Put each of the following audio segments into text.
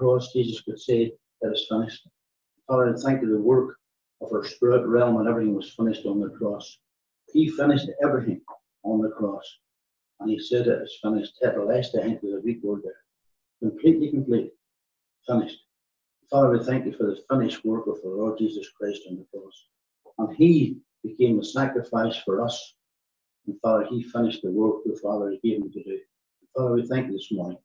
cross, Jesus could say, It is finished. Father, I thank you for the work of our spirit realm and everything was finished on the cross. He finished everything on the cross. And he said it is finished. Tetelestai, I think was a Greek word there. Completely complete. Finished. Father, we thank you for the finished work of the Lord Jesus Christ on the cross. And he became a sacrifice for us. And Father, he finished the work the Father gave him to do. Father, we thank you this morning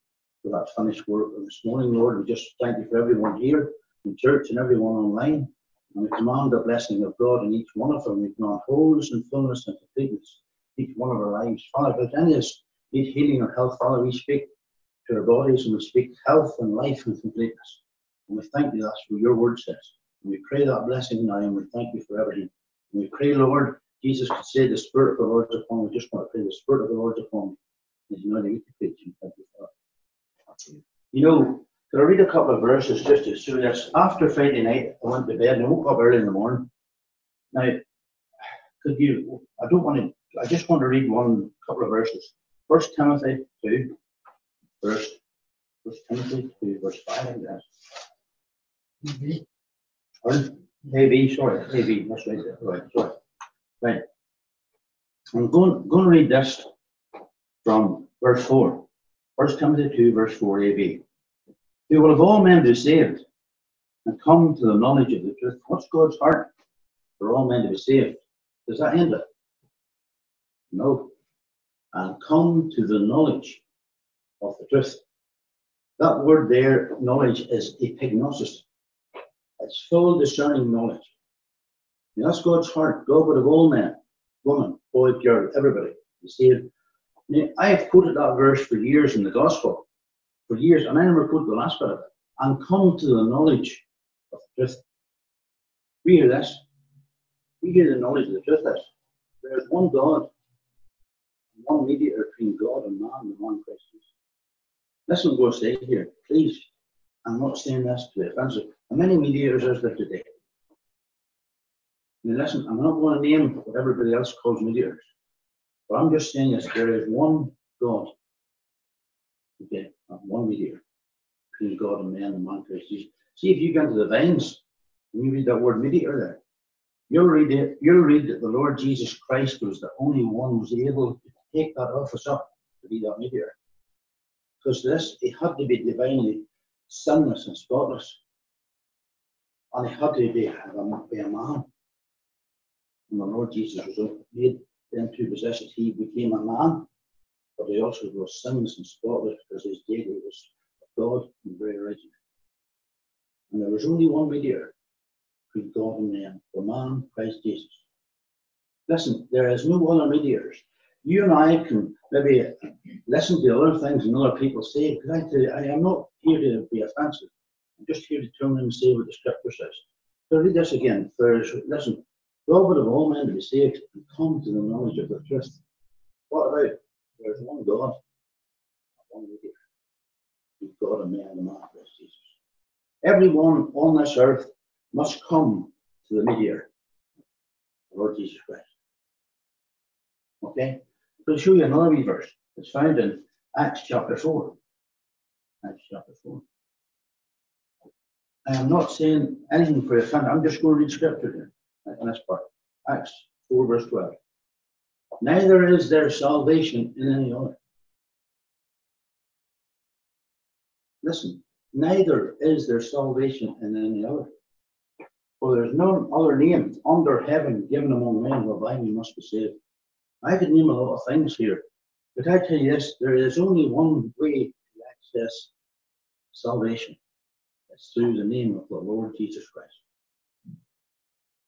for that finished work. This morning, Lord, we just thank you for everyone here in church and everyone online. And we command the blessing of God in each one of them. We command wholeness and fullness and completeness each one of our lives. Father, if any is need healing or health, Father, we speak to our bodies and we speak health and life and completeness. And we thank you that's what your word says. And we pray that blessing now and we thank you for everything. And we pray, Lord, Jesus could say the Spirit of the Lord is upon me. We just want to pray the Spirit of the Lord is upon me. He's not able to preach. Thank you. You know, could I read a couple of verses just to show this? After Friday night, I went to bed and I woke up early in the morning. Now, could you, I don't want to, I just want to read one couple of verses. First Timothy 2, verse, First Timothy 2, verse 5, I guess. Mhm. Pardon? Sorry, AB, that's right, right, sorry. Right. I'm going, going to read this from verse 4. First Timothy 2, verse 4, AB. Who will of all men be saved and come to the knowledge of the truth. What's God's heart for all men to be saved? Does that end it? No. And come to the knowledge of the truth. That word there, knowledge, is epignosis. It's full discerning knowledge. And that's God's heart. God would have all men, woman, boy, girl, everybody be saved. Now, I have quoted that verse for years in the gospel, for years, and I never quote the last bit of it. And come to the knowledge of the truth. We hear this. We hear the knowledge of the truth. This. There is one God, one mediator between God and man, the man Christ Jesus. Listen to what I say here, please. I'm not saying this to be offensive. How many mediators is there today? Now listen, I'm not going to name what everybody else calls mediators. But I'm just saying this, there is one God. Okay, and one mediator between God and man, the man Christ Jesus. See if you go into the Vine's and you read that word mediator there, you'll read it, you'll read that the Lord Jesus Christ was the only one who was able to take that office up to be that mediator. Because this, he had to be divinely sinless and spotless. And he had to be, be a man. And the Lord Jesus was made into possession. He became a man, but he also was sinless and spotless because his deity was God and very original. And there was only one mediator between God and man, the man Christ Jesus. Listen, there is no other mediators. You and I can maybe listen to other things and other people say, because I you, I am not here to be offensive. I'm just here to turn and say what the scripture says. So read this again. There's, listen, God have all men to be saved and come to the knowledge of the truth. What about there's one God, one mediator, who's God and man, the man Christ Jesus. Everyone on this earth must come to the mediator, the Lord Jesus Christ. Okay? I'll show you another verse. It's found in Acts chapter 4. Acts chapter 4. I am not saying anything for offense. I'm just going to read scripture here this part. Acts 4, verse 12. Neither is there salvation in any other. Listen, neither is there salvation in any other. For there is none other name under heaven given among men whereby we must be saved. I could name a lot of things here, but I tell you this there is only one way to access salvation. It's through the name of the Lord Jesus Christ.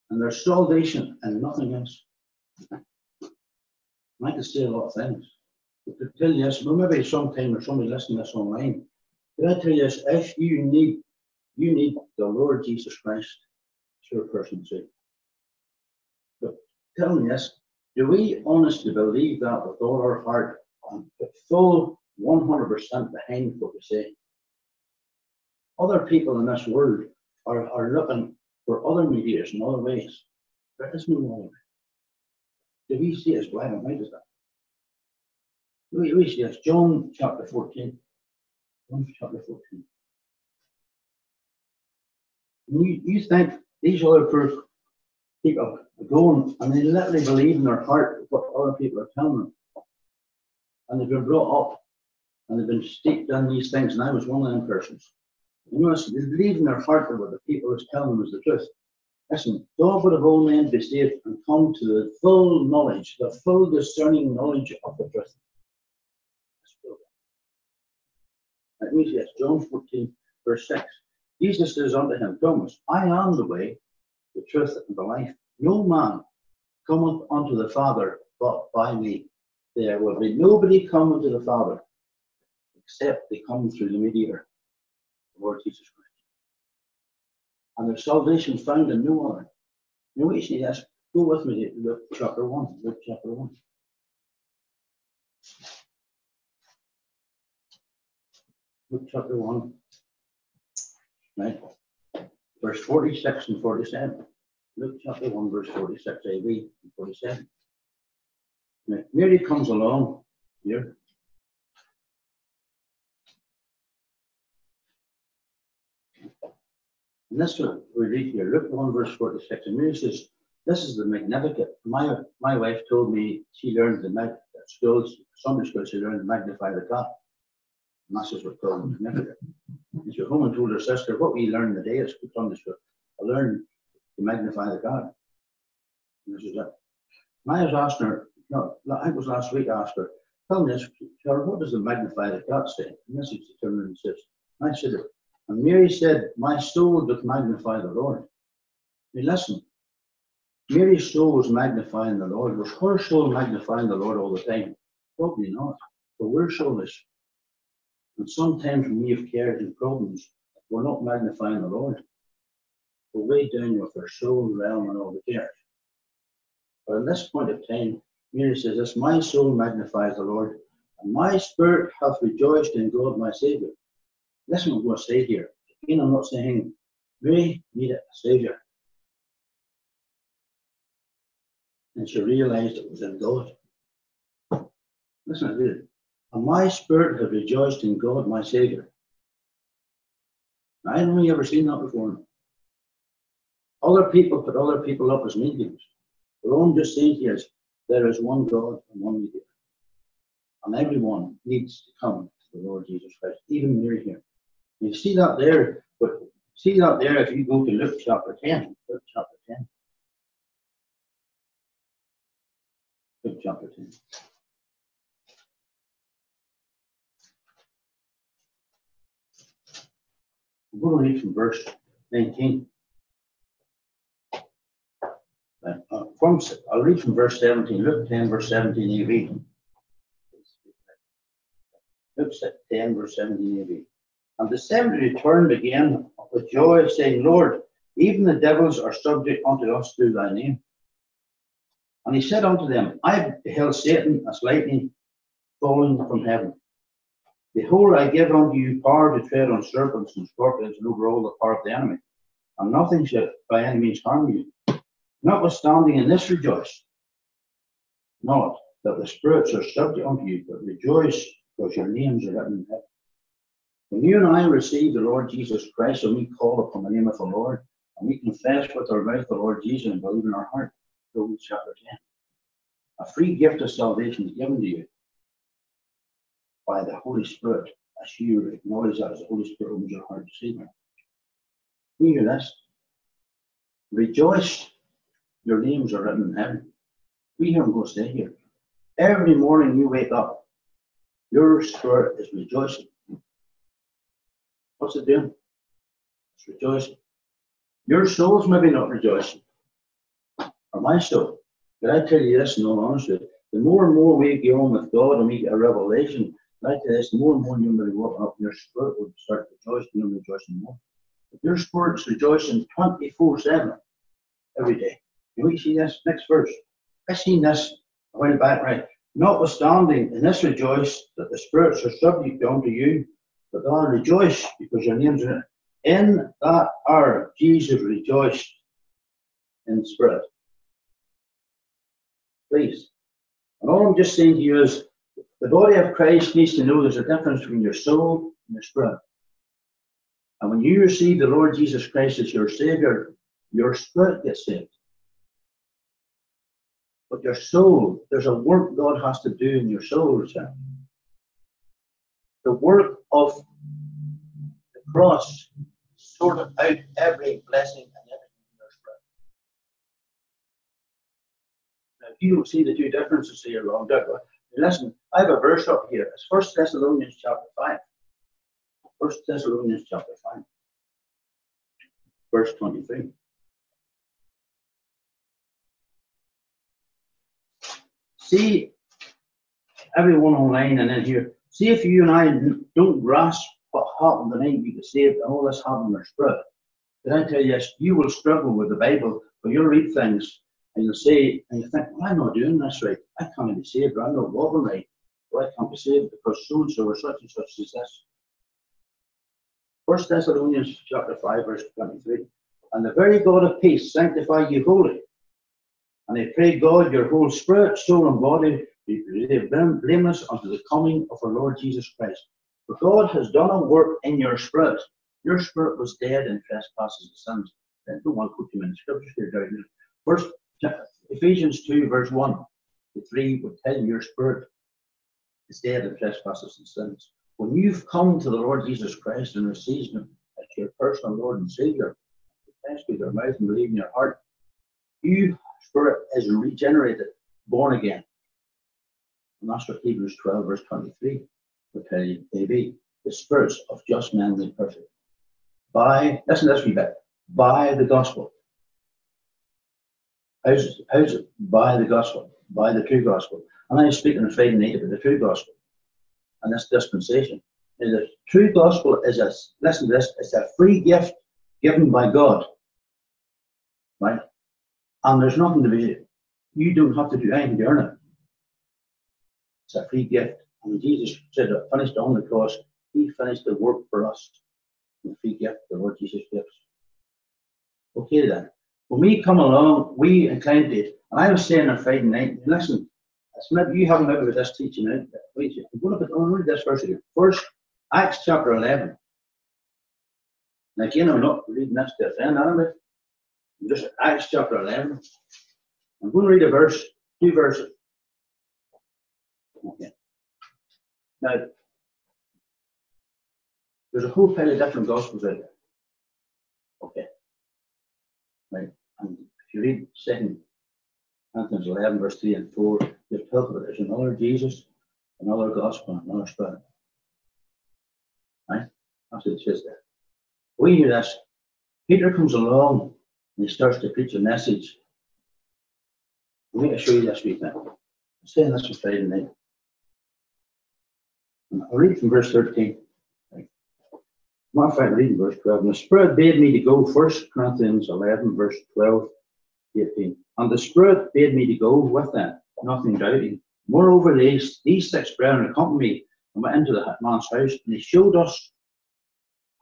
And there's salvation and nothing else. I could say a lot of things. But to tell you this, well, maybe sometime or somebody listening to this online, but I tell you this, if you need you need the Lord Jesus Christ, it's your personal Savior. But tell me this, do we honestly believe that with all our heart and put full 100% behind what we say? Other people in this world are, are looking for other mediators in other ways. There is no other way. Do we see it as black and white as that? We, we see this. John chapter 14. John chapter 14. You, you think these other poor people are going and they literally believe in their heart what other people are telling them. And they've been brought up and they've been steeped in these things, and I was one of them persons. You know, they believe in their heart that what the people is telling them is the truth. Listen, God would have all men be saved and come to the full knowledge, the full discerning knowledge of the truth. Let me yes, John 14, verse 6. Jesus says unto him, Thomas, I am the way, the truth, and the life. No man cometh unto the Father but by me. There will be nobody coming to the Father except they come through the mediator, the Lord Jesus Christ. And their salvation found in no other. What you see? Yes, go with me to Luke chapter 1. Luke chapter 1. Luke chapter 1. Right. Verse 46 and 47. Luke chapter 1, verse 46, AV and 47. Now, Mary comes along here. And this what we read here. Luke 1, verse 46. And Mary says, This is the Magnificat. My my wife told me she learned the mag at schools, Sunday school, she learned to magnify the God. And that's what we're called Magnificat. And she went home and told her sister, What we learned the day at Sunday school, I learned to magnify the God. And this is it. And I was asking her, no, I was last week I asked her, tell me this, what does the magnify the God say? And this is determined and says, I said, and Mary said, My soul doth magnify the Lord. Now listen, Mary's soul was magnifying the Lord. Was her soul magnifying the Lord all the time? Probably not. But we're soulless. And sometimes when we have cares and problems, we're not magnifying the Lord. We're way down with our soul realm and all the cares. But at this point of time, Mary says, This my soul magnifies the Lord, and my spirit hath rejoiced in God my Saviour. I'm going to say here. Again, I'm not saying we need a Saviour. And she realized it was in God. Listen, I. And my spirit hath rejoiced in God my Saviour. I only ever seen that before. Other people put other people up as mediums. But all I'm just saying here is there is one God and one mediator. And everyone needs to come to the Lord Jesus Christ, even Mary here. You see that there, but see that there if you go to Luke chapter 10. Luke chapter 10. Luke chapter 10. I'm going to read from verse 19. Uh, from, I'll read from verse 17, Luke 10, verse 17 AV. Luke 10, verse 17 AV. And the seven returned again with joy, saying, Lord, even the devils are subject unto us through thy name. And he said unto them, I beheld Satan as lightning falling from heaven. Behold, I give unto you power to tread on serpents and scorpions and over all the power of the enemy, and nothing shall by any means harm you. Notwithstanding in this rejoice, not that the spirits are subject unto you, but rejoice because your names are written in heaven. When you and I receive the Lord Jesus Christ and we call upon the name of the Lord and we confess with our mouth the Lord Jesus and believe in our heart, Romans chapter 10, a free gift of salvation is given to you by the Holy Spirit as you acknowledge that as the Holy Spirit opens your heart to see Him. We hear this. Rejoice, your names are written in heaven. We hear Him go stay here. Every morning you wake up, your spirit is rejoicing What's it doing? It's rejoicing. Your soul's maybe not rejoicing. Or my soul. But I tell you this in all honesty, the more and more we get on with God and we get a revelation, like this, the more and more you're going to be walking up, your spirit will start rejoicing, you'll rejoicing more. Your spirit's rejoicing 24 7 every day. Can we see this next verse? I seen this a while back, right? Notwithstanding, in this rejoice that the spirits are subject unto you, but God rejoice because your name's it. In that hour, Jesus rejoiced in spirit. Please. And all I'm just saying to you is the body of Christ needs to know there's a difference between your soul and your spirit. And when you receive the Lord Jesus Christ as your Savior, your spirit gets saved. But your soul, there's a work God has to do in your soul, sir. The work of the cross sorted out every blessing and everything in your spirit. Now, if you don't see the two differences here, long listen, I have a verse up here. It's First Thessalonians chapter 5. First Thessalonians chapter 5, verse 23. See, everyone online and in here, see if you and I don't grasp what happened the night we got saved and all this happened in our spirit. Did I tell you yes, you will struggle with the Bible, but you'll read things and you'll say, and you think, well, I'm not doing this right. I can't be saved, or I'm not walking right. Well, I can't be saved because so and so or such and such is this. First Thessalonians chapter 5, verse 23. And the very God of peace sanctify you wholly. And I pray God your whole spirit, soul, and body be blameless unto the coming of our Lord Jesus Christ. For God has done a work in your spirit. Your spirit was dead in trespasses and sins. I don't want to put too many scriptures here down. First Ephesians 2, verse 1 to 3 would tell you your spirit is dead in trespasses and sins. When you've come to the Lord Jesus Christ and received Him as your personal Lord and Savior, confess with your mouth and believe in your heart, you spirit is regenerated, born again. And that's what Hebrews 12, verse 23 will tell you, baby, the spirits of just men made perfect. By, listen to this wee bit, by the gospel. How's, how's it? By the gospel, by the true gospel. And I'm speaking on Friday night about the true gospel and this dispensation. And the true gospel is a, listen to this, it's a free gift given by God. Right? And there's nothing to be, you don't have to do anything to earn it. It's a free gift. And Jesus said, it finished on the cross. He finished the work for us. The free gift the Lord Jesus gives. Okay then. When we come along, we incline it. and I was saying on Friday night, listen, maybe you haven't maybe with this teaching out. Wait, I'm going to put, I'm read this verse again. First, Acts chapter 11. Now, again, I'm not reading this to offend anybody. Just Acts chapter 11. I'm going to read a verse, two verses. Okay. Now, there's a whole pile of different gospels out there. Okay. Right. And if you read second Corinthians 11, verse 3 and 4, you talk about there's another Jesus, another gospel, another spirit. Right? That's what it says there. We hear this. Peter comes along and he starts to preach a message. I'm going to show you this week now. I'm saying this was Friday night. I'll read from verse 13. Right. Matter of fact, reading verse 12. And the Spirit bade me to go, 1 Corinthians 11, verse 12, 18. And the Spirit bade me to go with them, nothing doubting. Moreover, these, these six brethren accompanied me and went into the man's house, and he showed us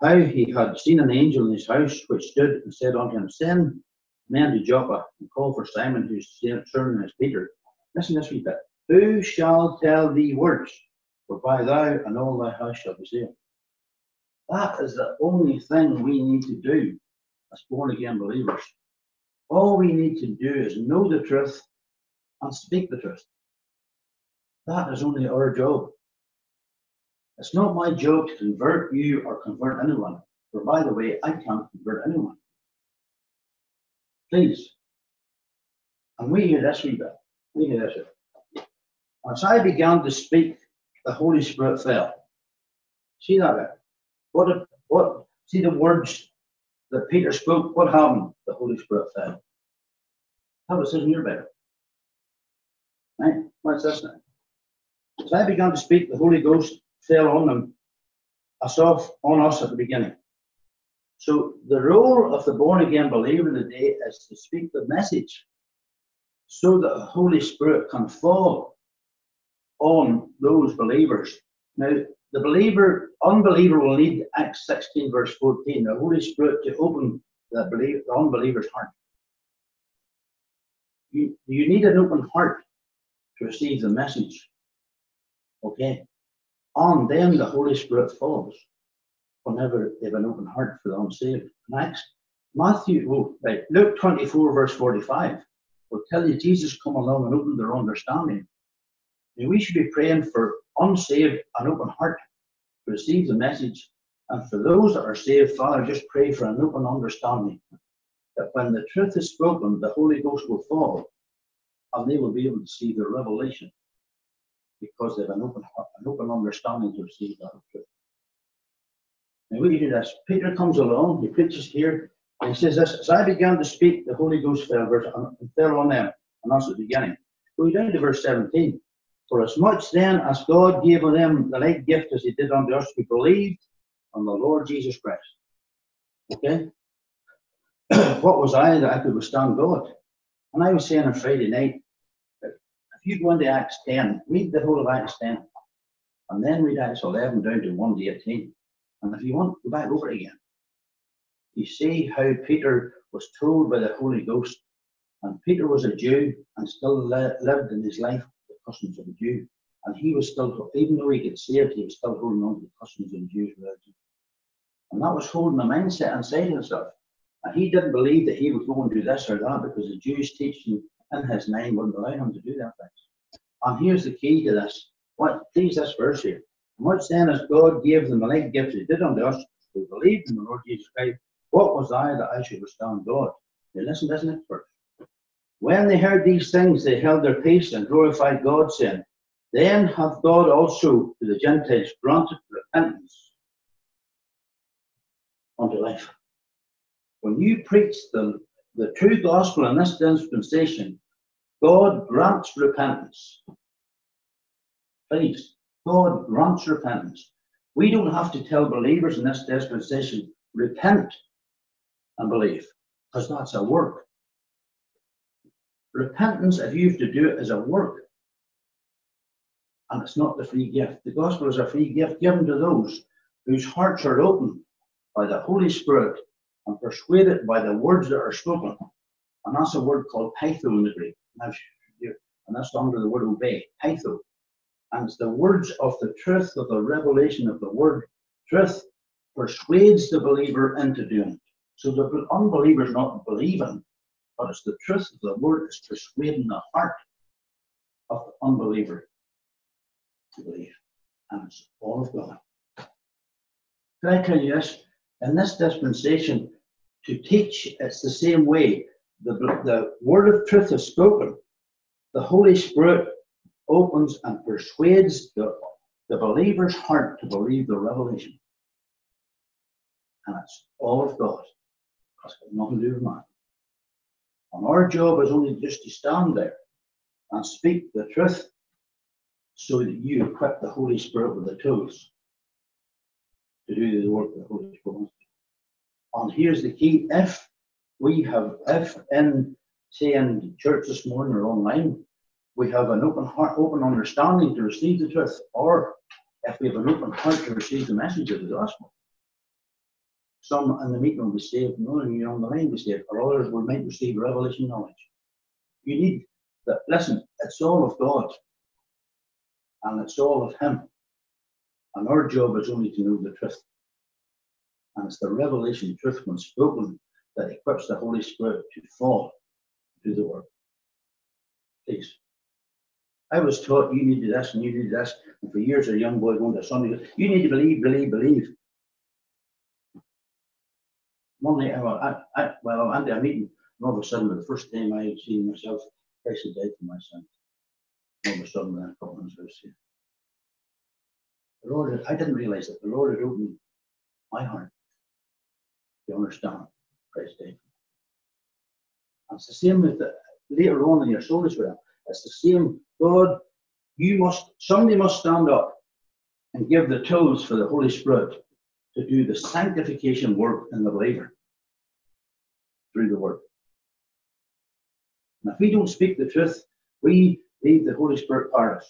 how he had seen an angel in his house, which stood and said unto him, Send men to Joppa and call for Simon, whose surname is Peter. Listen to this wee bit. Who shall tell thee words, whereby thou and all thy house shall be saved? That is the only thing we need to do as born again believers. All we need to do is know the truth and speak the truth. That is only our job. It's not my job to convert you or convert anyone. For by the way, I can't convert anyone. Please. And we hear this. We hear this. As I began to speak, the Holy Spirit fell. See that? What? What? See the words that Peter spoke. What happened? The Holy Spirit fell. That was in your Bible. Right? What's this now? As I began to speak, the Holy Ghost fell on them, us off on us at the beginning. So the role of the born again believer today is to speak the message so that the Holy Spirit can fall on those believers. Now, the believer, unbeliever will need Acts 16, verse 14, the Holy Spirit to open the, the unbeliever's heart. You, you need an open heart to receive the message. Okay? On them the Holy Spirit falls. whenever they have an open heart for the unsaved. Next, Matthew, oh, right, Luke 24, verse 45 will tell you Jesus come along and open their understanding. And we should be praying for unsaved an open heart to receive the message. And for those that are saved, Father, just pray for an open understanding. That when the truth is spoken, the Holy Ghost will fall and they will be able to see the revelation because they have an open heart, an open understanding to receive that truth. And we do this. Peter comes along, he preaches here, and he says this, as I began to speak, the Holy Ghost fell, verse, fell on them, and that's the beginning. Going down to verse 17. For as much then as God gave them the like gift as he did unto us, we believed on the Lord Jesus Christ. Okay? what was I that I could withstand God? And I was saying on Friday night, if you go into Acts 10, read the whole of Acts 10, and then read Acts 11 down to 1 to 18. And if you want, go back over again. You see how Peter was told by the Holy Ghost, and Peter was a Jew and still lived in his life customs of the Jew. And he was still, even though he get saved, he was still holding on to the customs of the Jews religion. And that was holding the mindset inside himself. And he didn't believe that he would go and do this or that because the Jews teaching in his mind wouldn't allow him to do that things. And here's the key to this. What please this verse here. Much then as God gave them the like gifts he did unto us, who believed in the Lord Jesus Christ, what was I that I should withstand God? Now listen this next verse. When they heard these things, they held their peace and glorified God, saying, Then hath God also to the Gentiles granted repentance unto life. When you preach the, the true gospel in this dispensation, God grants repentance. Please, God grants repentance. We don't have to tell believers in this dispensation, repent and believe, because that's a work. Repentance, if you have to do it, is a work. And it's not the free gift. The gospel is a free gift given to those whose hearts are open by the Holy Spirit and persuaded by the words that are spoken. And that's a word called peitho in the Greek. And that's under the word obey, peitho. And it's the words of the truth of the revelation of the word. Truth persuades the believer into doing it. So the unbeliever's not believing, but it's the truth of the word is persuading the heart of the unbeliever to believe. And it's all of God. Can I tell you this? In this dispensation, to teach, it's the same way. The, the word of truth is spoken. The Holy Spirit opens and persuades the, the believer's heart to believe the revelation. And it's all of God. It's got nothing to do with man. And our job is only just to stand there and speak the truth so that you equip the Holy Spirit with the tools to do the work of the Holy Spirit. And here's the key if we have, if in, say, in church this morning or online, we have an open heart, open understanding to receive the truth, or if we have an open heart to receive the message of the gospel, some in the meeting will be saved, none of you on the line will be saved, or others will might receive revelation knowledge. You need that. Listen, it's all of God, and it's all of Him. And our job is only to know the truth. And it's the revelation truth when spoken that equips the Holy Spirit to fall, do the work. Please. I was taught you need to this and you need this. And for years, a young boy going to Sunday, you need to believe, believe, believe one night, I, I, well, I a meeting, and all of a sudden, the first time I had seen myself, Christ had died for my son. All of a sudden, I come into this here. The Lord, had, I didn't realize that the Lord had opened my heart to understand Christ died. It's the same with the, later on in your soul as well. It's the same. God, you must, somebody must stand up and give the tools for the Holy Spirit to do the sanctification work in the believer through the word. And if we don't speak the truth, we leave the Holy Spirit us.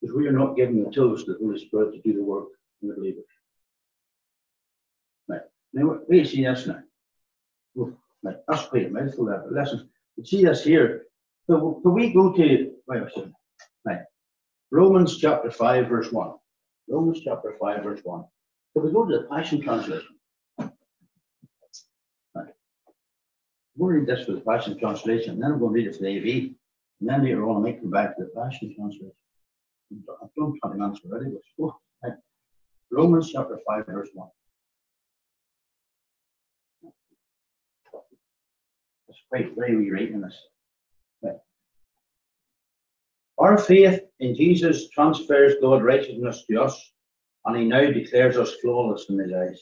Because we are not given the tools to the Holy Spirit to do the work in the believers. Right. Now, we see this now. Right. That's quite a mouthful there, but listen, we see this here. So, so we go to, second. Right. Romans chapter 5, verse 1. Romans chapter 5, verse 1. So we go to the Passion Translation. Right. We'll read this for the Passion Translation, and then I'm going to read it for the AV. And then later on, I might come back to the Passion Translation. I've done 20 minutes already, but. Romans chapter 5, verse 1. It's quite very rewriting this. Our faith in Jesus transfers God's righteousness to us, and He now declares us flawless in His eyes.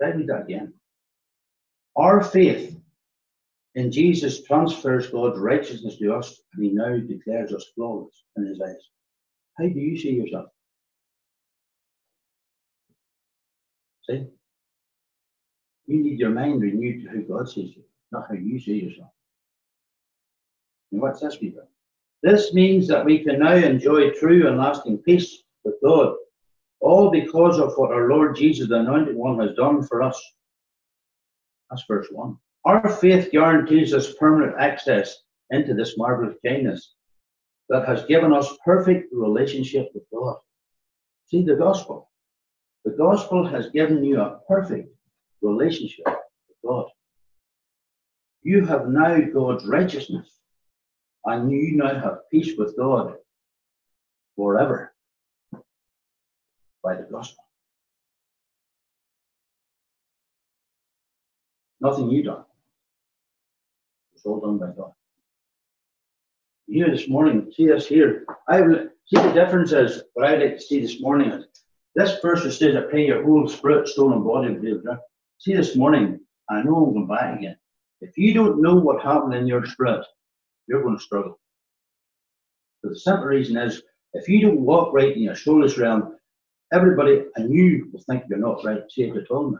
Let me read that again. Our faith in Jesus transfers God's righteousness to us, and He now declares us flawless in His eyes. How do you see yourself? See? You need your mind renewed to who God sees you, not how you see yourself. And what's this mean? This means that we can now enjoy true and lasting peace with God, all because of what our Lord Jesus, the Anointed One, has done for us. That's verse 1. Our faith guarantees us permanent access into this marvelous kindness that has given us perfect relationship with God. See the gospel. The gospel has given you a perfect relationship with God. You have now God's righteousness, and you now have peace with God forever by the gospel. Nothing you done. All done by God. Here this morning, see us here. I see the difference is what I like to see this morning is this verse says I pray your whole spirit, soul, and body will be See this morning, I know I'm going back again. If you don't know what happened in your spirit, you're going to struggle. But the simple reason is if you don't walk right in your soulless realm, everybody and you will think you're not right, saved at all.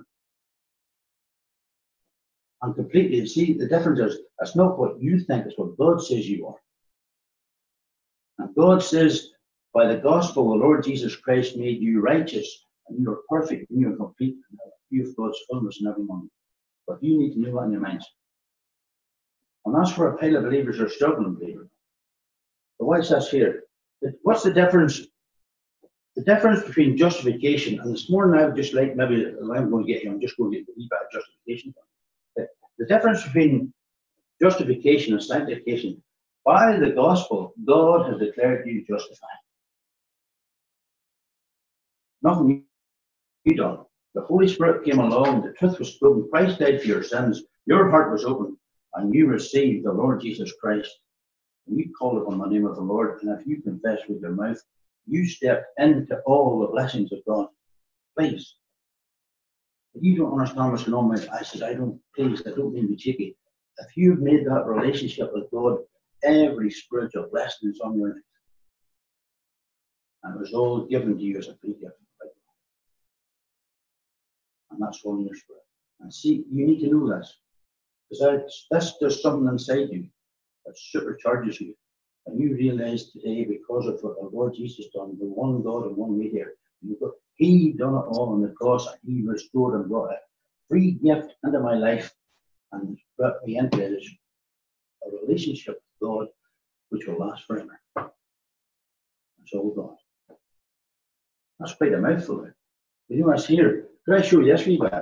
And completely see the difference is that's not what you think, it's what God says you are. And God says, by the gospel, the Lord Jesus Christ made you righteous, and you are perfect, and you are complete, and you have God's fullness in every moment. But you need to know that in your minds. And that's where a pile of believers are struggling, believer. But what's this here? What's the difference? The difference between justification and this morning I would just like maybe I'm going to get you, I'm just going to get a wee bit of justification. The difference between justification and sanctification by the gospel, God has declared you justified. Nothing you done. The Holy Spirit came along, the truth was spoken, Christ died for your sins, your heart was open, and you received the Lord Jesus Christ. And you called upon the name of the Lord, and if you confess with your mouth, you step into all the blessings of God. Please. You don't understand what's going on, I said, I don't, please, I don't mean to be cheeky. If you've made that relationship with God, every spiritual blessing is on your life. And it was all given to you as a free gift. And that's all in your spirit. And see, you need to know this. Because this does something inside you that supercharges you. And you realize today, because of what the Lord Jesus done, the one God and one mediator, He done it all on the cross, and He restored and brought a free gift into my life and brought me into this a relationship with God, which will last forever. That's all God. That's quite a mouthful. You know what's here? Could I show you this wee bit?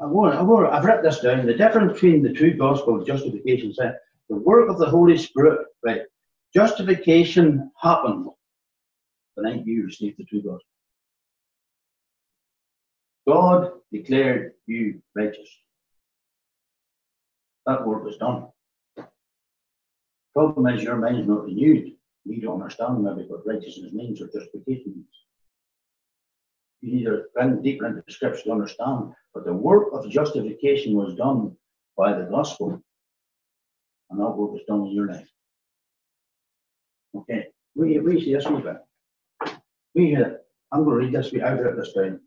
I want, I want, I've written this down. The difference between the two gospel justifications, eh? the work of the Holy Spirit, right? Justification happened the night you received the true gospel. God declared you righteous. That work was done. Problem is your mind is not renewed. You don't understand maybe what righteousness means or justification means. You need to run deeper into the scriptures to understand. But the work of justification was done by the gospel. And that work was done in your life. Okay. We, we see this wee bit. We hear, I'm going to read this, we I've written this down.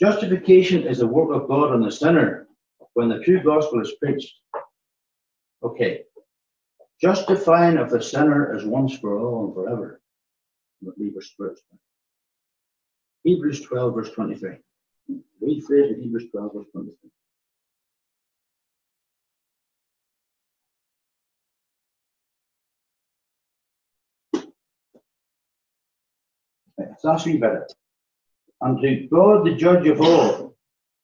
Justification is the work of God on the sinner when the true gospel is preached. Okay, justifying of the sinner is once for all and forever. Hebrews Hebrews 12, verse 23. Rephrase it, Hebrews 12, verse 23. Right, so that's wee bit. And to God the judge of all,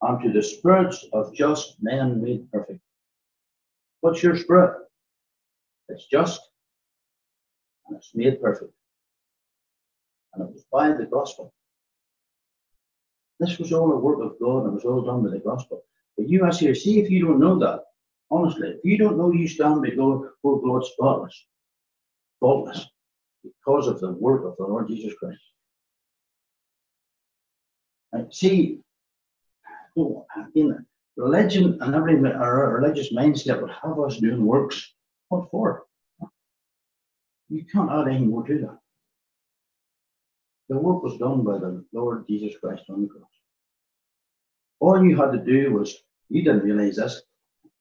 and to the spirits of just men made perfect. What's your spirit? It's just, and it's made perfect. And it was by the gospel. This was all a work of God, and it was all done by the gospel. But you ask here, see if you don't know that, honestly, if you don't know you stand before God spotless, faultless, because of the work of the Lord Jesus Christ. And see, oh, again, religion and every our religious mindset would have us doing works. What for? You can't add any more to that. The work was done by the Lord Jesus Christ on the cross. All you had to do was, you didn't realize this,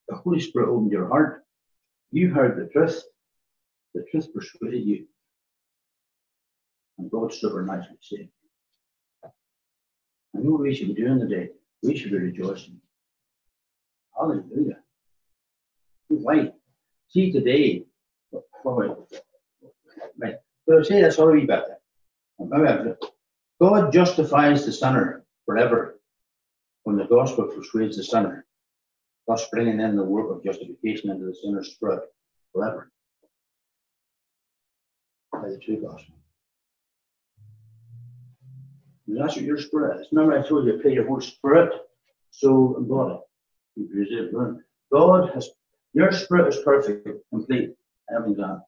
the Holy Spirit opened your heart. You heard the truth. The truth persuaded you. And God supernaturally saved. And what we should be doing today? We should be rejoicing. Hallelujah. Why? See today, right. But I say this all a wee bit. God justifies the sinner forever when the gospel persuades the sinner, thus bringing in the work of justification into the sinner's spirit forever by the true gospel. That's what your spirit is. Remember, I told you, pay your whole spirit, soul, and body. God has, your spirit is perfect, complete, everything's done.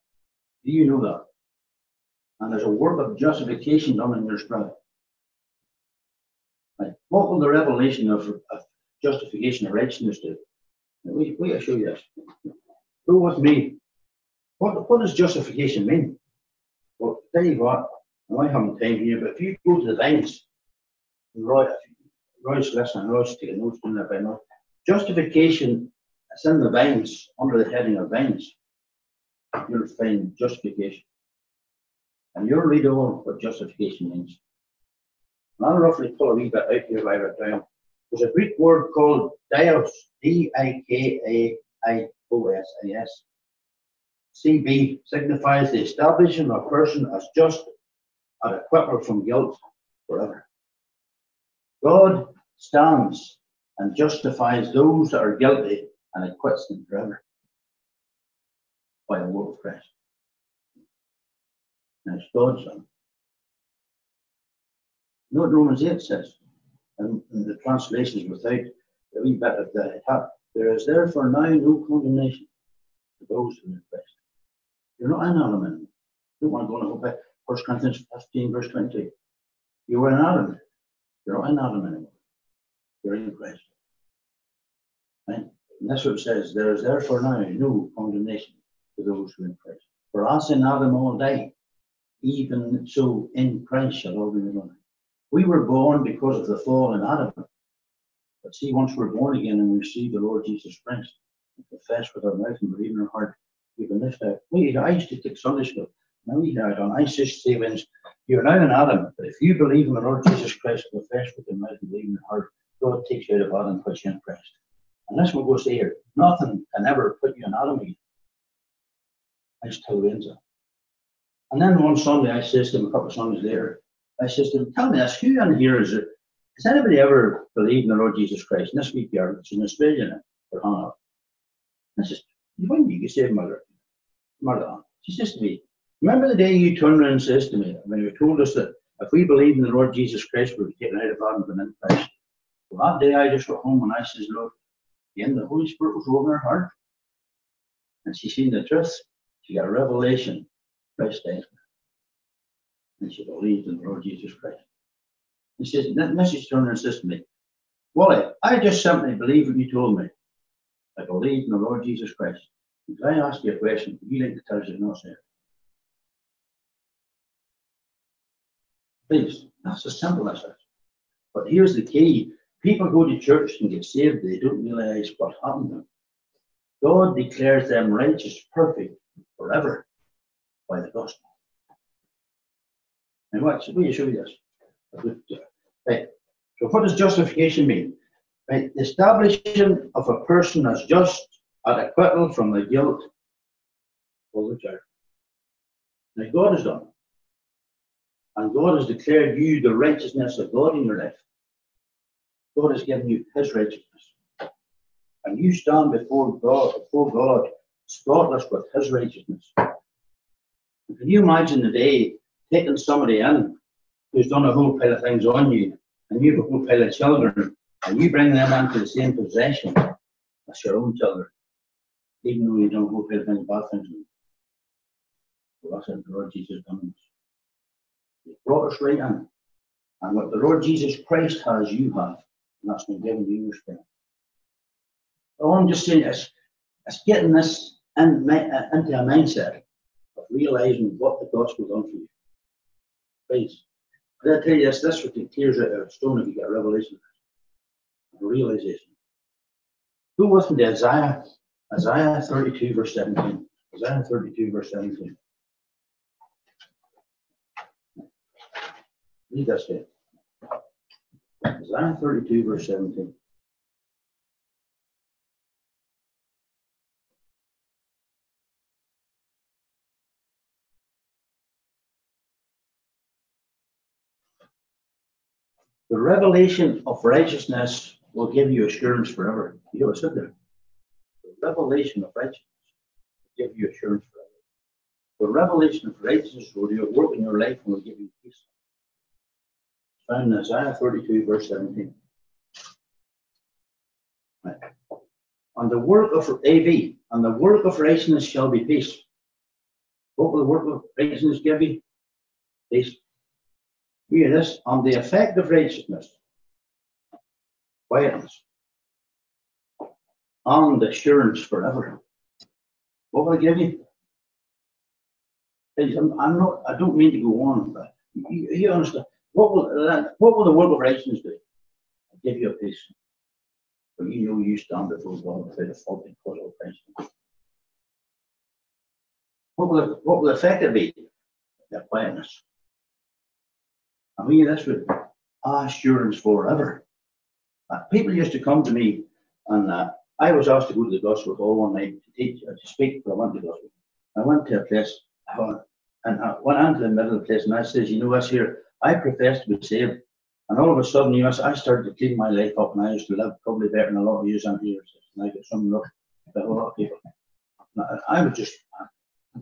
Do you know that? And there's a work of justification done in your spirit. Right. What will the revelation of, of justification of righteousness do? We, we show you this. Go with me. What, what does justification mean? Well, tell you what, I haven't time here, but if you go to the Vine's, Roy, Roy's listening, Roy's taking notes doing that by now. Justification is in the Vine's, under the heading of vines. You'll find justification. And you'll read all what justification means. And I'll roughly pull a wee bit out here by it down. There's a Greek word called dios, D-I-K-A-I-O-S-I-S. CB signifies the establishment of a person as just and acquittal from guilt forever. God stands and justifies those that are guilty and acquits them forever by the word of Christ. And it's God's son. You know what Romans 8 says? And, and the translations without a wee bit of the hat. There is therefore now no condemnation to those who are in Christ. You're not an anymore. You don't want to go and go back. 1 Corinthians 15, verse 20. You were in Adam. You're not in Adam anymore. You're in Christ. Right? And that's what it says. There is therefore now no condemnation to those who are in Christ. For us in Adam all die, even so in Christ shall all be made We were born because of the fall in Adam. But see, once we're born again and receive the Lord Jesus Christ, and confess with our mouth and believe in our heart, we can lift out. We, I used to take Sunday school. Now hear it on I just say when you're now in Adam, but if you believe in the Lord Jesus Christ, confess with your mouth and believe in your heart, God takes you out of Adam and puts you in Christ. And that's what we'll say here. Nothing can ever put you in Adam again. That's how it ends. And then one Sunday, I says to him, a couple of Sundays later, I says to him, tell me this, who in here is it? Has anybody ever believed in the Lord Jesus Christ? And this week, here, it's an Australian, or hung up. I says, when you get saved, mother? Mother, she says to me, remember the day you turned around and says to me, when you told us that if we believe in the Lord Jesus Christ, we'll be taken out of Adam and in Christ. Well, that day I just went home and I says, Lord, again, the Holy Spirit was over her heart. And she seen the truth. She got a revelation. Christ died. And she believed in the Lord Jesus Christ. He says, Mrs. Turner says to me, Wally, I just simply believe what you told me. I believe in the Lord Jesus Christ. If I ask you a question, you like to tell us you're not. Please, that's as simple as that. But here's the key. People go to church and get saved, they don't realize what happened to them. God declares them righteous, perfect, forever by the gospel. And what? Will you show me this? Right. So what does justification mean? Right. The establishment of a person as just at acquittal from the guilt of the church. Now God has done. And God has declared you the righteousness of God in your life. God has given you his righteousness. And you stand before God, before God, spotless with his righteousness. Can you imagine the day taking somebody in who's done a whole pile of things on you, and you have a whole pile of children, and you bring them into the same possession as your own children, even though you don't of things, bad things. Well, that's what Jesus done. He brought us right in. And what the Lord Jesus Christ has, you have. And that's been given you your spirit. All I'm just saying is, it's getting this in, uh, into a mindset of realizing what the gospel done for you. Please. But I tell you this, this take tears out of a stone if you get a revelation, a realization. With me to Isaiah, Isaiah 32, verse 17. Isaiah 32, verse 17. Read that statement. Isaiah 32, verse 17. The revelation of righteousness will give you assurance forever. You know, said there. The revelation of righteousness will give you assurance forever. The revelation of righteousness will do a work in your life and will give you peace. In Isaiah 32, verse 17. Right. On the work of AV, and the work of righteousness shall be peace. What will the work of righteousness give you? Peace. Hear this, on the effect of righteousness, quietness, and assurance forever. What will I give you? I'm not. I don't mean to go on, but you, you understand. What will what will the world of righteousness do? I'll give you a peace. But you know you stand before God without a fault because of righteousness. What will it, what will the effect it be? The quietness. I mean, that's what assurance forever. Uh, people used to come to me, and uh, I was asked to go to the gospel hall one night to teach, uh, to speak, but I went to the gospel. I went to a place, uh, and I went into the middle of the place, and I says, you know, what's here, I professed to be saved. And all of a sudden, you know, I started to clean my life up, and I used to live probably better than a lot of you on here. And I get some look about a lot of people. I was just,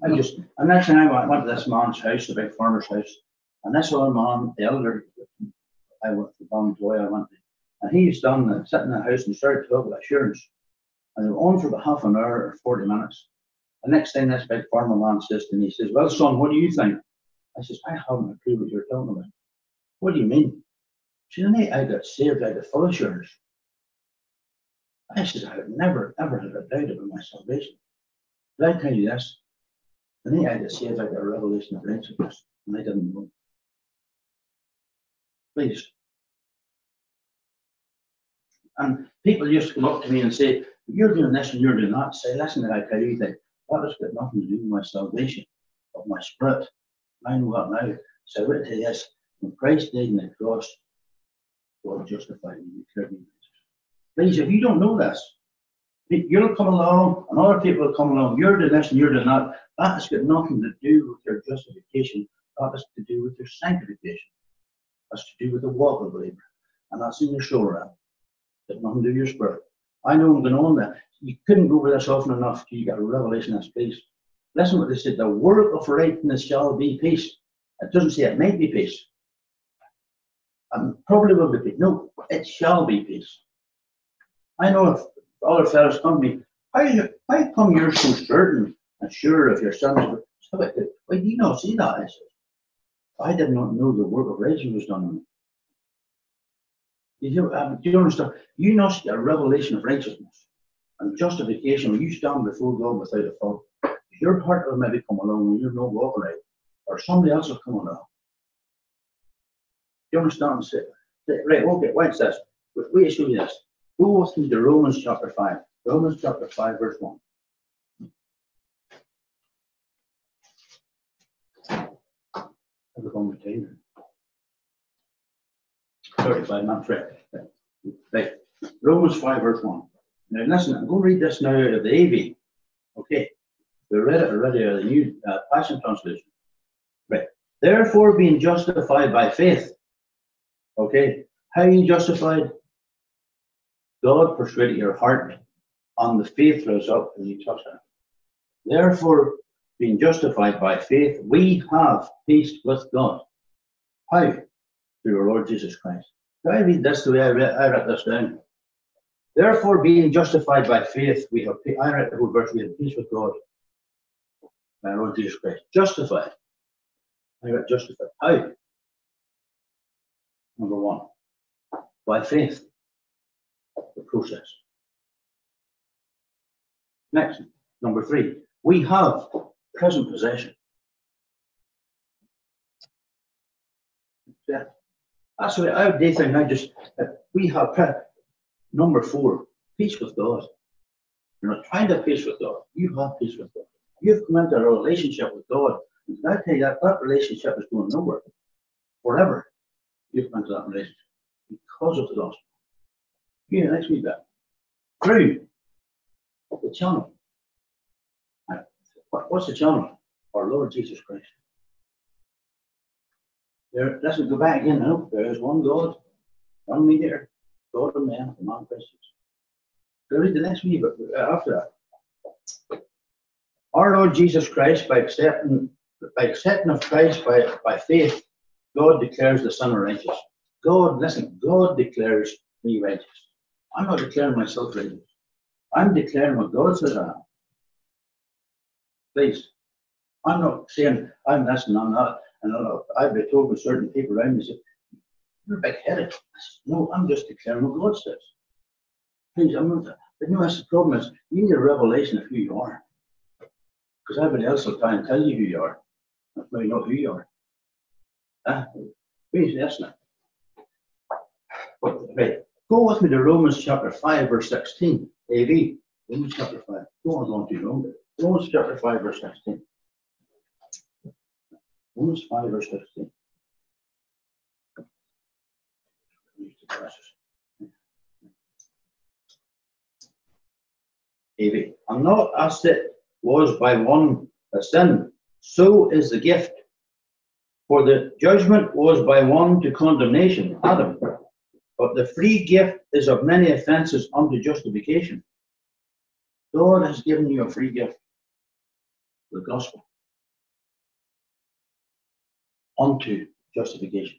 I just, and next thing I went, to this man's house, the big farmer's house, and this other man, the elder, I went to Ballintoy, I went to, and he's done uh, sitting in the house and started to talk about assurance. And they were on for about half an hour or 40 minutes. The next thing this big farmer man says to me, he says, Well, son, what do you think? I says, I haven't a clue what you're talking about. What do you mean? She said, I got saved out of full assurance. I says, I have never, ever had a doubt about my salvation. But I tell you this, the night I got saved, I got a revelation of righteousness, and I didn't know. Please. And people used to come up to me and say, You're doing this and you're doing that. Say, listen, I tell you that that has got nothing to do with my salvation, of my spirit. I know that now. So I would tell you this when Christ died on the cross, God justified me, Please, if you don't know this, you'll come along and other people will come along. You're doing this and you're doing that. That has got nothing to do with your justification. That has to do with your sanctification. That's to do with the walk of believer. And that's in your soul realm. It's nothing to do with your spirit. I know I'm going on there. You couldn't go over this often enough till you got a revelation of peace. Listen what they said. The work of righteousness shall be peace. It doesn't say it might be peace. And probably will be peace. No, it shall be peace. I know if other fellows come to me, how, how come you're so certain and sure of your son's Why do you not see that? I said, I did not know the work of righteousness was done on me. You, um, do you understand? You must get a revelation of righteousness and justification when you stand before God without a fault. Your partner will maybe come along when you're not walking right, or somebody else will come along. You understand? Say, right, okay, what's this? We show you this. Go me to Romans chapter 5. Romans chapter 5, verse 1. Have a conversation. 35, not right. Right. Romans 5, verse 1. Now, listen, I'm going to read this now out of the AV. Okay. We read it already the New uh, Passion Translation. Right. Therefore, being justified by faith. Okay, how are you justified? God persuaded your heart on the faith rose up and you touch it. Therefore, being justified by faith, we have peace with God. How? Through our Lord Jesus Christ. Do I read this the way I, read, I this down? Therefore, being justified by faith, we have, I read the whole verse, we have peace with God our Lord Jesus Christ. Justified. I got justified. How? Number one, by faith. The process. Next, number three, we have present possession. Yeah, that's what I would think. I just we have pre- number four, peace with God. You're not trying to have peace with God. You have peace with God. You've come into a relationship with God. And I tell you that that relationship is going nowhere forever. You've come into that relationship because of the gospel. Yeah, next week that. Through the channel. What's the channel? Our Lord Jesus Christ. There, let's go back again now. There is one God, one mediator, God and man, and non Christians. Go read the next week, but after that. Our Lord Jesus Christ, by accepting by accepting of Christ by, by faith, God declares the Son righteous. God, listen, God declares me righteous. I'm not declaring myself righteous. I'm declaring what God says I am. Please. I'm not saying I'm this and I'm that. And I've been told with certain people around me, say, you're big headed. No, I'm just declaring what God says. Please, I'm not. But you know, that's the problem is you need a revelation of who you are. Because everybody else will try and tell you who you are. That's maybe not who you are. Huh? Please, not. Right. Go with me to Romans chapter 5, verse 16. AV. Romans chapter 5. Go on along to Romans. Romans chapter 5, verse 16. Romans 5, verse 16. AV. And not as it was by one a sin, so is the gift. For the judgment was by one to condemnation, Adam, but the free gift is of many offences unto justification. God has given you a free gift, the gospel, unto justification.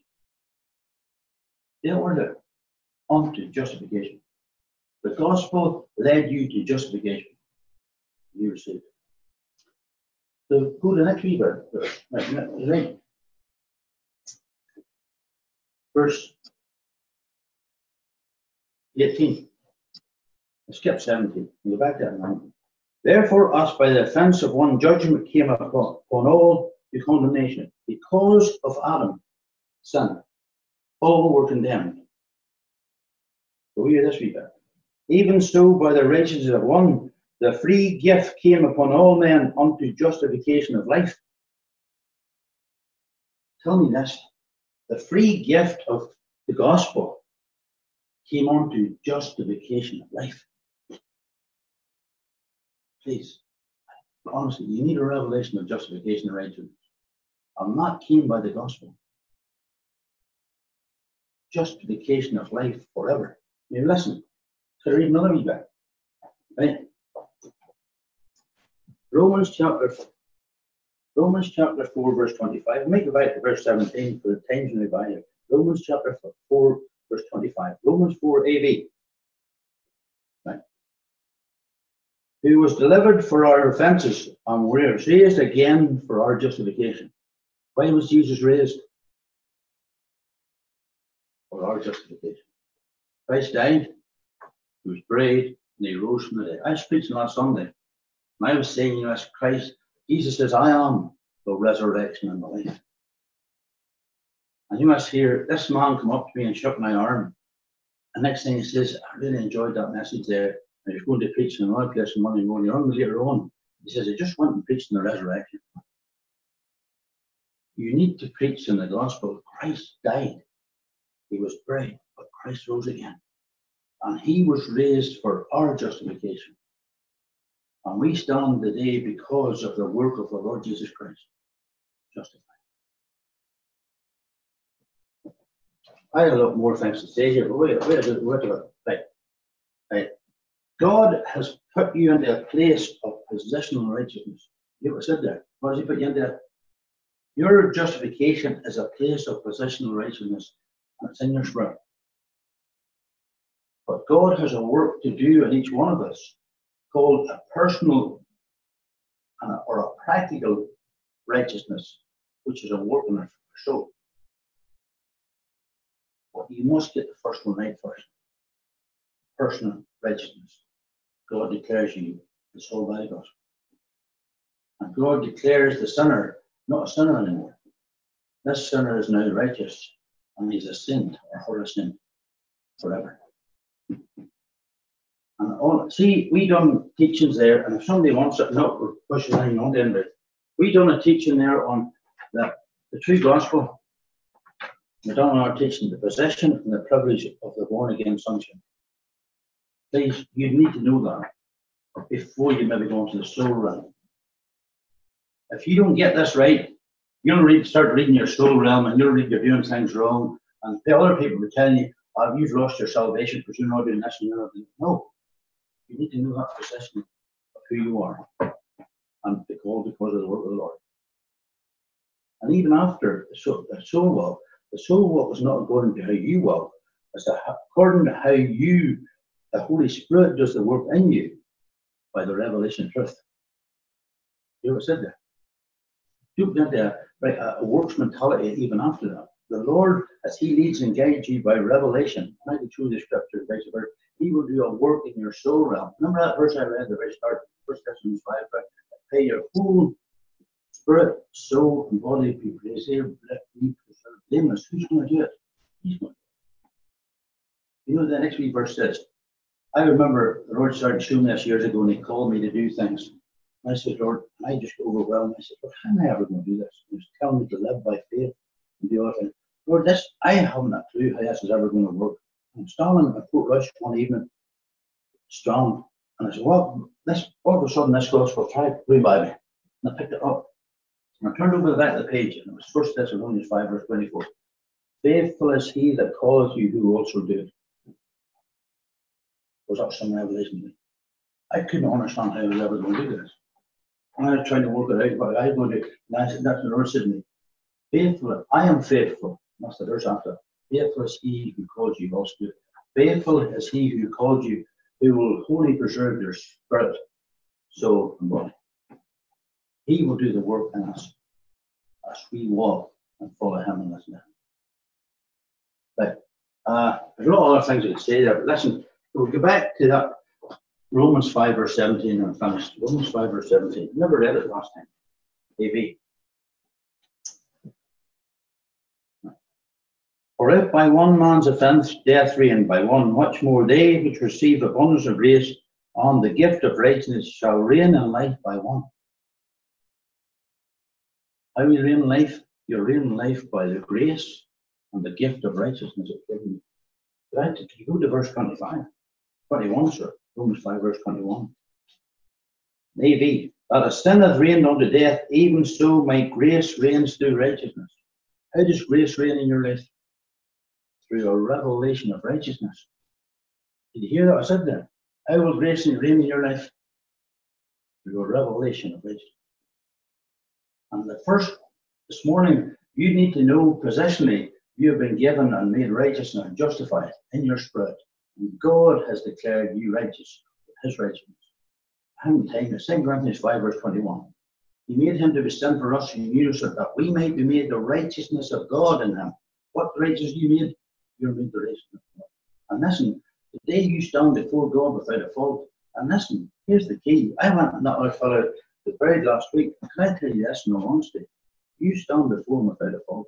The order unto justification. The gospel led you to justification. You received it. To the next verse. Right. Verse 18. Skip 17. Go back to that Therefore, us by the offense of one judgment came upon, all the condemnation. Because of Adam, sin, all were condemned. Go hear this read Even so, by the righteousness of one, the free gift came upon all men unto justification of life. Tell me this the free gift of the gospel came unto justification of life. Please, honestly, you need a revelation of justification and righteousness. I'm not keen by the gospel. Justification of life forever. Now listen, can I read another wee bit? Right? Romans chapter Romans chapter 4, verse 25. Make it back to verse 17 for the times when by it. Romans chapter 4, verse 25. Romans 4 AV. Right. Who was delivered for our offences and was raised again for our justification. Why was Jesus raised? For our justification. Christ died, he was buried, and he rose from the dead. I was preaching last Sunday. I was saying, you as Christ, Jesus says, I am the resurrection and the life. And you must hear this man come up to me and shook my arm. And next thing he says, I really enjoyed that message there. And he's going to preach in another place on Monday morning. On later on. He says, I just went and preached in the resurrection. You need to preach in the gospel. Christ died. He was buried, but Christ rose again. And he was raised for our justification. And we stand today because of the work of the Lord Jesus Christ. Justified. I have a lot more things to say here, but wait, wait, wait, wait, wait. Right. Right. God has put you into a place of positional righteousness. You ever said that? What has He put you into? Your justification is a place of positional righteousness, and it's in your spirit. But God has a work to do in each one of us called a personal uh, or a practical righteousness, which is a work in our soul. But you must get the first one right first. Personal righteousness. God declares you the soul by God. And God declares the sinner not a sinner anymore. This sinner is now righteous and he's a sin or for a sin forever. And all, see, we done teachings there, and if somebody wants it, not we're pushing anything on them, but we done a teaching there on the, the true gospel. We done our teaching the possession and the privilege of the born again sonship. Please, you need to know that before you maybe go into the soul realm. If you don't get this right, you'll read, start reading your soul realm and you'll read you're doing things wrong. And the other people will tell you, oh, you've lost your salvation because you're not doing this and you're not doing No. You need to know that position of who you are and be called because of the work of the Lord. And even after the soul, the soul walk, the soul walk is not according to how you walk, it's according to how you, the Holy Spirit, does the work in you by the revelation of truth. You ever said that? You get a, a works mentality even after that. The Lord, as He leads and guides you by revelation, I can show the scripture, He will do a work in your soul realm. Remember that verse I read the very start, First Thessalonians 5, but pay your whole spirit, soul, and body be praised here, be preserved blameless. Who's going to do it? He's going to do it. You know, the next verse says, I remember the Lord started showing this years ago and He called me to do things. I said, Lord, I just got overwhelmed. I said, how am I ever going to do this? He was telling me to live by faith and do it. Lord, this, I haven't a clue how this is ever going to work. I'm standing at Portrush one evening, strong, and I said, well, this, all of a sudden this gospel track flew by me. And I picked it up. And I turned over the back of the page, and it was First Thessalonians 5, verse 24. Faithful is he that calleth you who also did. Was that some revelation to me? I couldn't understand how I was ever going to do this. I was trying to work it out, but I was going to, that's, that's the Lord said to me, faithful, I am faithful. That's the verse after. Faithful is he who called you also. Faithful is he who called you, who will wholly preserve your spirit, soul, and body. He will do the work in us as we walk and follow him in this man. But uh, there's a lot of other things I could say there, but listen, we'll go back to that Romans 5 verse 17 and finished. Romans 5 verse 17. Never read it last time. AV. For if by one man's offence death reigned by one, much more they which receive abundance of grace on the gift of righteousness shall reign in life by one. How you reign life? You reign life by the grace and the gift of righteousness of given Right? You go to verse 25, 21, sir. Romans 5, verse 21. Maybe that as sin hath reigned unto death, even so my grace reigns through righteousness. How does grace reign in your life? Through a revelation of righteousness. Did you hear that I said there? How will grace and reign in your life? Through a revelation of righteousness. And the first, this morning, you need to know positionally you have been given and made righteous and justified in your spirit. God has declared you righteous with his righteousness. How many times? 2 Corinthians 5, verse 21. He made him to be sin for us who knew us that we might be made the righteousness of God in him. What righteousness you made? Made the of God. And listen, the day you stand before God without a fault, and listen, here's the key. I went to that other fellow the very last week. Can I tell you this in all honesty? You stand before him without a fault.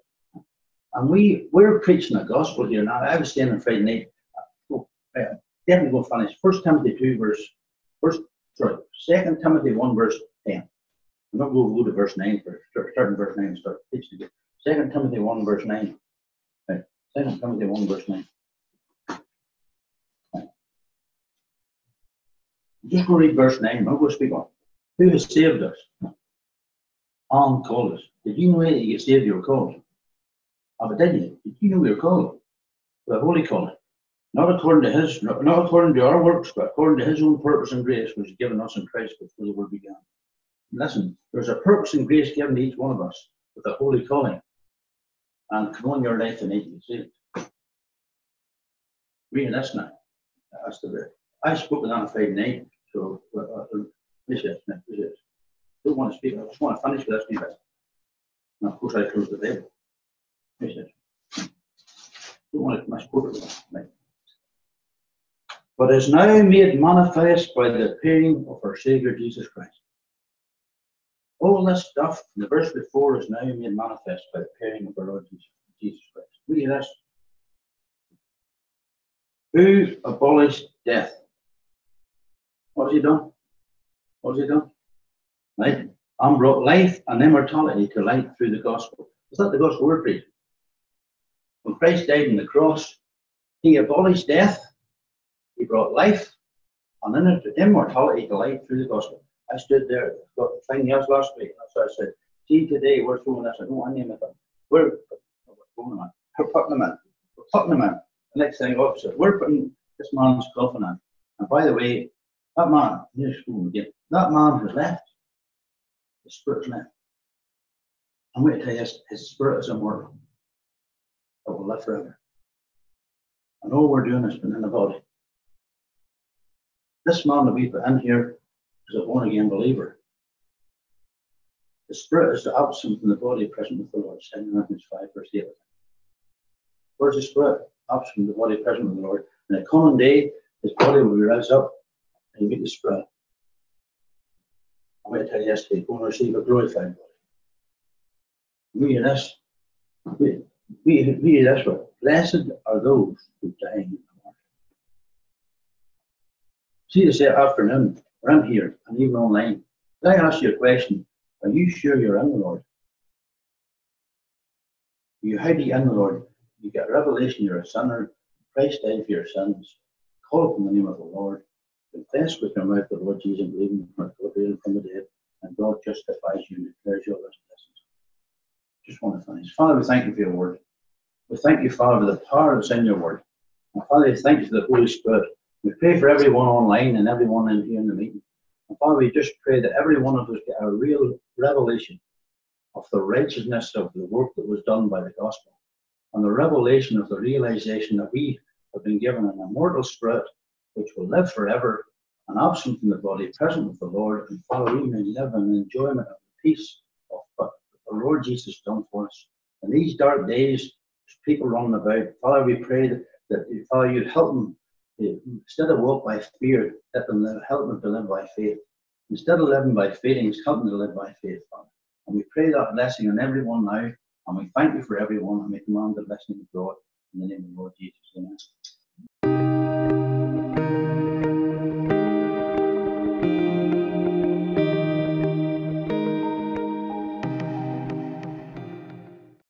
And we, we're preaching the gospel here now. I was standing Friday night uh, definitely go finish. First Timothy 2 verse, first, sorry, Second Timothy 1 verse 10. I'm not going to go to verse 9 first, starting verse 9 and start again. Second Timothy 1 verse 9. Right. Second Timothy 1 verse 9. Right. Just go read verse 9, I'm going to speak on. Who has saved us? And called us. Did you know that you saved, you were called? Oh, but did you? Did you know you were called? the holy calling. Not according to his, not not according to our works, but according to his own purpose and grace, which is given us in Christ before the world began. Listen, there's a purpose and grace given to each one of us with a holy calling. And on your life see it. Reading this now. That's the bit. I spoke with on Friday night, so this is, this is. Don't want to speak, I just want to finish with this bit. And of course I close the Bible. This is. Don't want to misquote it. But is now made manifest by the appearing of our Saviour Jesus Christ. All this stuff in the verse before is now made manifest by the appearing of our Lord Jesus, Christ. Read this. Who abolished death? What has he done? What has he done? Right? And brought life and immortality to light through the gospel. Is that the gospel word preaching? When Christ died on the cross, he abolished death, he brought life and immortality to light through the gospel. I stood there, got the thing else last week, and so I said, see today we're throwing this, I don't want to name it, we're, we're putting them in, we're putting them in. The next thing oh, opposite, we're putting this man's coffin in. And by the way, that man, here's school again, that man has left. The spirit's left. I'm going to tell you, his, his spirit is immortal. It will live forever. And all we're doing is putting in the body. This man that we put in here a born again believer. The spirit is absent from the body present with the Lord, 2 Corinthians 5, verse 8. Where's the spirit? Absent from the body present with the Lord. In a coming day, his body will be raised up and meet the spirit. I'm going to tell you yesterday, go and receive a glorified body. We in this, we, we, we that's what blessed are those who die in the Lord. See this afternoon, I'm here and even online. Can I ask you a question? Are you sure you're in the Lord? You you in the Lord? You get revelation you're a sinner, Christ died for your sins, call upon the name of the Lord, confess with your mouth the Lord Jesus, and believe in your heart from the dead, and God justifies you and declares you all his blessings. Just want to finish. Father, we thank you for your word. We thank you, Father, for the power that's in your word. And Father, we thank you for the Holy Spirit. We pray for everyone online and everyone in here in the meeting. And Father, we just pray that every one of us get a real revelation of the righteousness of the work that was done by the gospel and the revelation of the realization that we have been given an immortal spirit which will live forever and absent from the body, present with the Lord, and Father, we may live in enjoyment of the peace of what the Lord Jesus done for us. In these dark days, people running about, Father, we pray that, that Father, you'd help them instead of walk by fear, let them live, help them to live by faith. Instead of living by feelings, help them to live by faith, Father. And we pray that blessing on everyone now, and we thank you for everyone, and we command the blessing of God in the name of the Lord Jesus. Amen.